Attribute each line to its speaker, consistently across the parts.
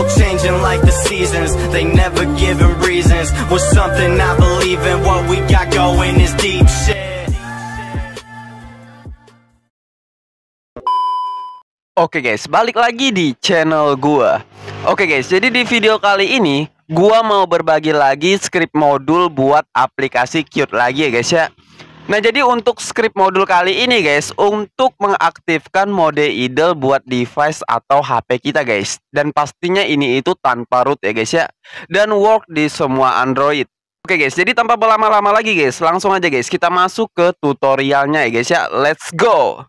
Speaker 1: People changing like the seasons, they never giving reasons. Was something I believe in, what we got going is deep shit.
Speaker 2: Oke guys, balik lagi di channel gua. Oke guys, jadi di video kali ini gua mau berbagi lagi script modul buat aplikasi Qt lagi ya guys ya. Nah, jadi untuk script modul kali ini guys, untuk mengaktifkan mode idle buat device atau HP kita guys. Dan pastinya ini itu tanpa root ya guys ya. Dan work di semua Android. Oke guys, jadi tanpa berlama-lama lagi guys, langsung aja guys kita masuk ke tutorialnya ya guys ya. Let's go.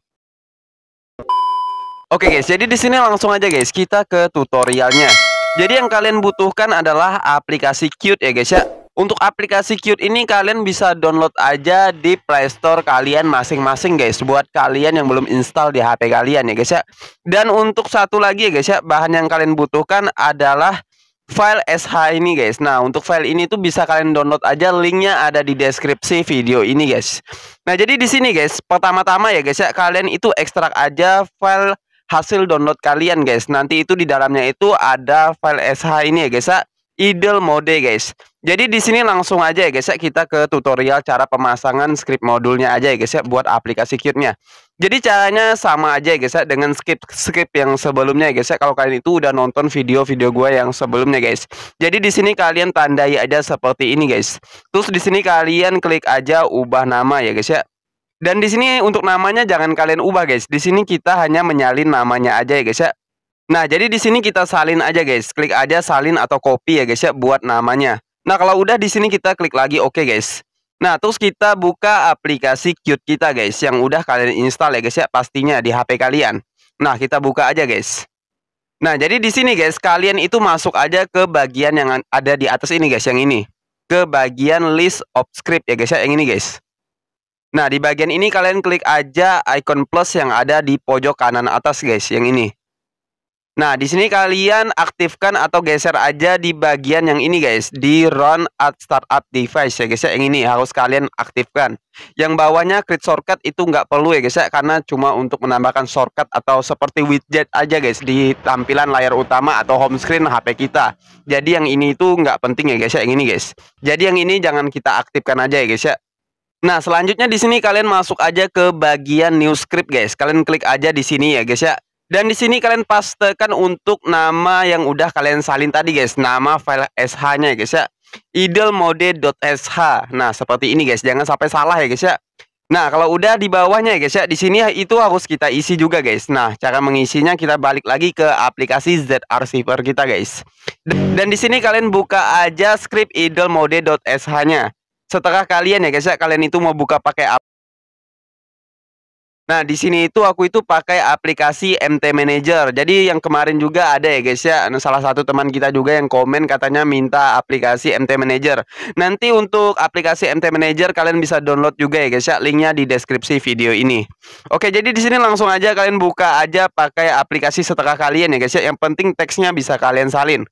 Speaker 2: Oke guys, jadi di sini langsung aja guys kita ke tutorialnya. Jadi yang kalian butuhkan adalah aplikasi Qt ya guys ya. Untuk aplikasi Qt ini kalian bisa download aja di Play Store kalian masing-masing guys buat kalian yang belum install di HP kalian ya guys ya. Dan untuk satu lagi ya guys ya, bahan yang kalian butuhkan adalah file SH ini guys. Nah, untuk file ini tuh bisa kalian download aja linknya ada di deskripsi video ini guys. Nah, jadi di sini guys, pertama-tama ya guys ya, kalian itu ekstrak aja file hasil download kalian guys. Nanti itu di dalamnya itu ada file SH ini ya guys ya. Idle mode guys. Jadi di sini langsung aja ya guys ya kita ke tutorial cara pemasangan script modulnya aja ya guys ya buat aplikasi Qt-nya. Jadi caranya sama aja ya guys ya dengan script script yang sebelumnya ya guys ya. Kalau kalian itu udah nonton video-video gue yang sebelumnya guys. Jadi di sini kalian tandai aja seperti ini guys. Terus di sini kalian klik aja ubah nama ya guys ya. Dan di sini untuk namanya jangan kalian ubah guys. Di sini kita hanya menyalin namanya aja ya guys ya. Nah, jadi di sini kita salin aja guys. Klik aja salin atau copy ya guys ya buat namanya. Nah, kalau udah di sini kita klik lagi oke okay, guys. Nah, terus kita buka aplikasi Qt kita guys yang udah kalian install ya guys ya pastinya di HP kalian. Nah, kita buka aja guys. Nah, jadi di sini guys kalian itu masuk aja ke bagian yang ada di atas ini guys yang ini. Ke bagian list of script ya guys ya yang ini guys. Nah, di bagian ini kalian klik aja icon plus yang ada di pojok kanan atas guys, yang ini. Nah, di sini kalian aktifkan atau geser aja di bagian yang ini guys, di run at startup device ya guys ya, yang ini harus kalian aktifkan. Yang bawahnya create shortcut itu nggak perlu ya guys ya, karena cuma untuk menambahkan shortcut atau seperti widget aja guys di tampilan layar utama atau home screen HP kita. Jadi yang ini itu nggak penting ya guys ya, yang ini guys. Jadi yang ini jangan kita aktifkan aja ya guys ya. Nah, selanjutnya di sini kalian masuk aja ke bagian new script guys. Kalian klik aja di sini ya guys ya. Dan di sini kalian pastekan untuk nama yang udah kalian salin tadi guys, nama file sh-nya ya guys ya. idlemode.sh. Nah, seperti ini guys, jangan sampai salah ya guys ya. Nah, kalau udah di bawahnya ya guys ya, di sini itu harus kita isi juga guys. Nah, cara mengisinya kita balik lagi ke aplikasi Z-Archiver kita guys. Dan di sini kalian buka aja script idlemode.sh-nya setelah kalian ya guys ya kalian itu mau buka pakai apa Nah, di sini itu aku itu pakai aplikasi MT Manager. Jadi yang kemarin juga ada ya guys ya. Nah, salah satu teman kita juga yang komen katanya minta aplikasi MT Manager. Nanti untuk aplikasi MT Manager kalian bisa download juga ya guys ya. Linknya di deskripsi video ini. Oke, jadi di sini langsung aja kalian buka aja pakai aplikasi setelah kalian ya guys ya. Yang penting teksnya bisa kalian salin.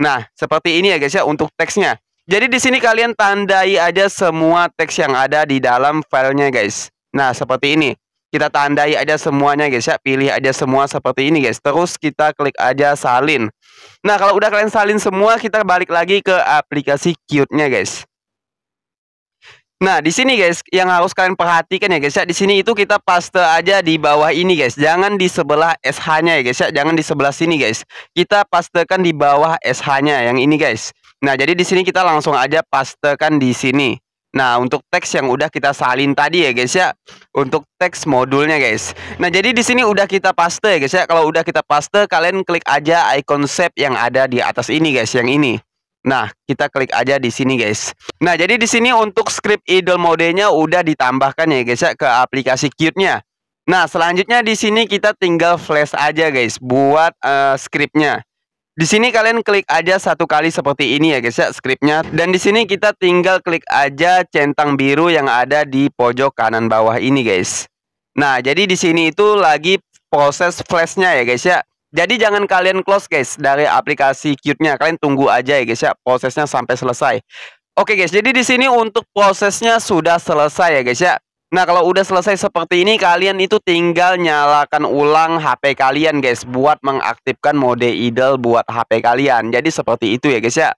Speaker 2: Nah, seperti ini ya guys ya untuk teksnya. Jadi di sini kalian tandai aja semua teks yang ada di dalam filenya guys. Nah seperti ini. Kita tandai aja semuanya guys ya. Pilih aja semua seperti ini guys. Terus kita klik aja salin. Nah kalau udah kalian salin semua kita balik lagi ke aplikasi Qt-nya guys. Nah, di sini guys, yang harus kalian perhatikan ya guys ya, di sini itu kita paste aja di bawah ini guys. Jangan di sebelah SH-nya ya guys ya, jangan di sebelah sini guys. Kita pastekan di bawah SH-nya yang ini guys. Nah, jadi di sini kita langsung aja pastekan di sini. Nah, untuk teks yang udah kita salin tadi ya guys ya. Untuk teks modulnya guys. Nah, jadi di sini udah kita paste ya guys ya. Kalau udah kita paste, kalian klik aja icon save yang ada di atas ini guys, yang ini. Nah, kita klik aja di sini guys. Nah, jadi di sini untuk script idle modenya udah ditambahkan ya guys ya ke aplikasi Qt-nya. Nah, selanjutnya di sini kita tinggal flash aja guys buat uh, scriptnya. Di sini kalian klik aja satu kali seperti ini ya guys ya scriptnya. Dan di sini kita tinggal klik aja centang biru yang ada di pojok kanan bawah ini guys. Nah jadi di sini itu lagi proses flashnya ya guys ya. Jadi jangan kalian close guys dari aplikasi Qt-nya. Kalian tunggu aja ya guys ya prosesnya sampai selesai. Oke guys, jadi di sini untuk prosesnya sudah selesai ya guys ya. Nah kalau udah selesai seperti ini kalian itu tinggal nyalakan ulang HP kalian guys buat mengaktifkan mode idle buat HP kalian. Jadi seperti itu ya guys ya.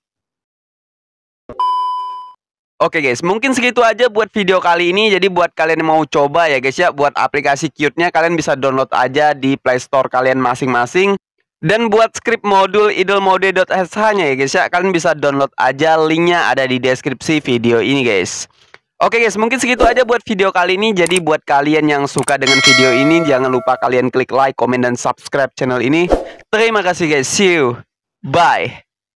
Speaker 2: Oke guys, mungkin segitu aja buat video kali ini. Jadi buat kalian yang mau coba ya guys ya, buat aplikasi Qt-nya kalian bisa download aja di Play Store kalian masing-masing. Dan buat script modul idlemode.sh-nya ya guys ya, kalian bisa download aja linknya ada di deskripsi video ini guys. Oke guys, mungkin segitu aja buat video kali ini. Jadi buat kalian yang suka dengan video ini, jangan lupa kalian klik like, komen, dan subscribe channel ini. Terima kasih guys. See you. Bye.